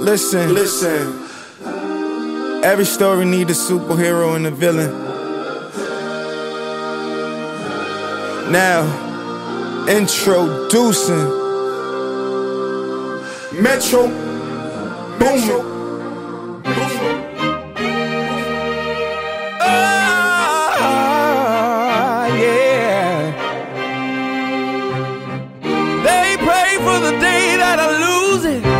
Listen, listen. Every story need a superhero and a villain. Now, introducing Metro Boomin. Ah, yeah. They pray for the day that I lose it.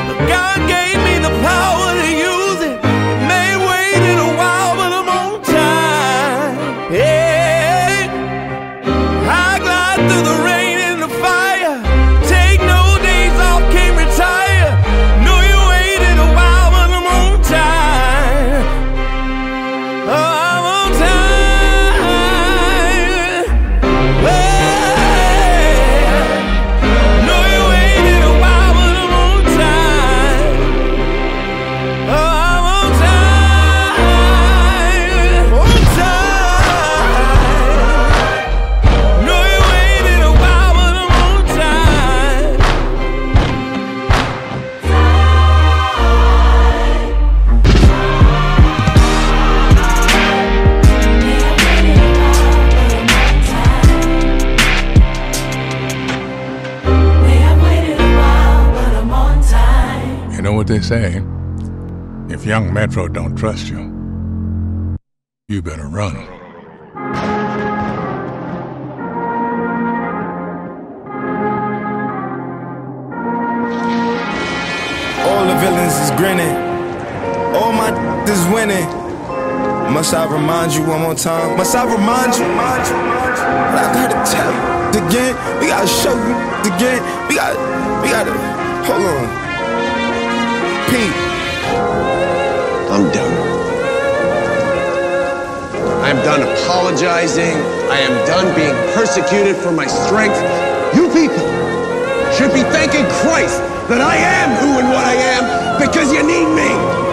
Know what they say? If young Metro don't trust you, you better run. All the villains is grinning. All my is winning. Must I remind you one more time? Must I remind you? But I gotta tell you again. We gotta show you again. We gotta, we gotta. Hold on. Pete. I'm done. I am done apologizing. I am done being persecuted for my strength. You people should be thanking Christ that I am who and what I am because you need me.